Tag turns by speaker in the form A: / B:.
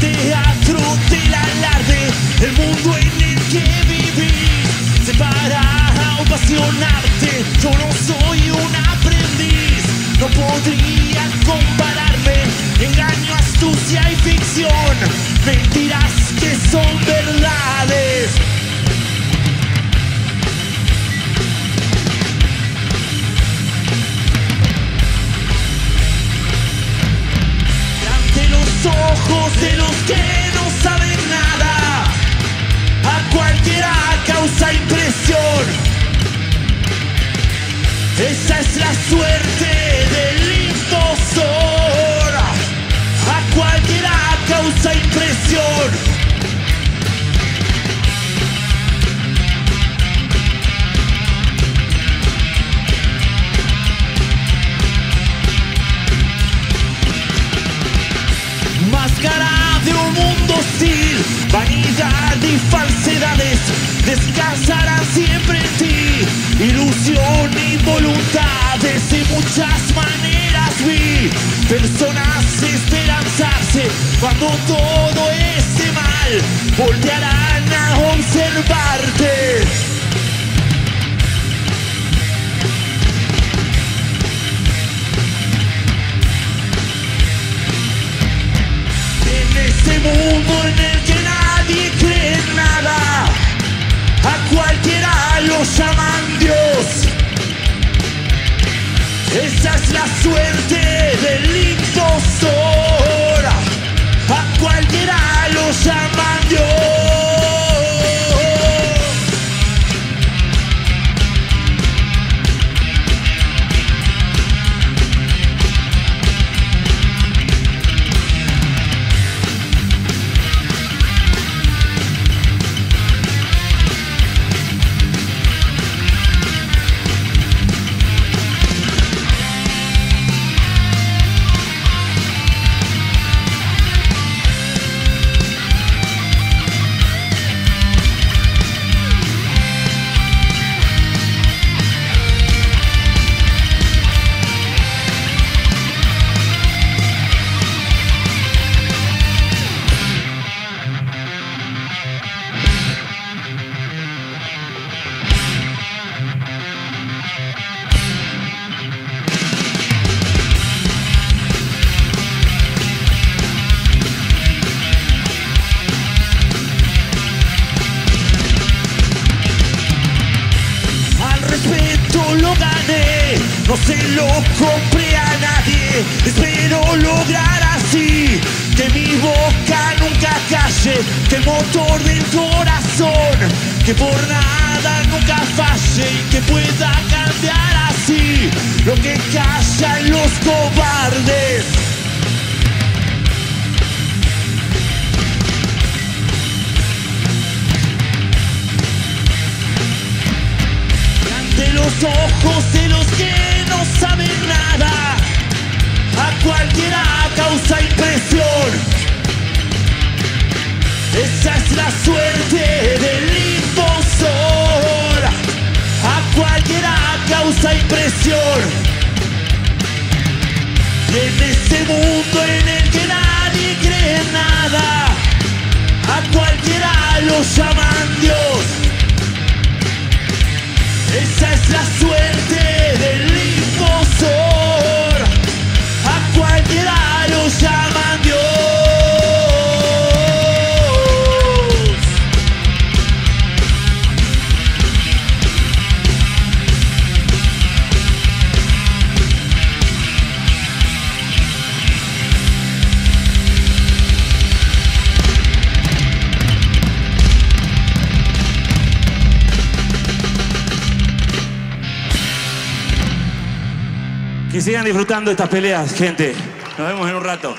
A: The. Los que no saben nada. A cualquiera causa impresión. Esa es la suerte cuando todo esté mal, voltearán no se lo compré a nadie. Espero lograr así que mi boca nunca calle, que el motor del corazón, que por nada nunca falle y que pueda cambiar así lo que callan los cobardes. los ojos mundo en el que nadie cree nada, a cualquiera lo llaman Dios. Esa es la suerte Que sigan disfrutando estas peleas, gente. Nos vemos en un rato.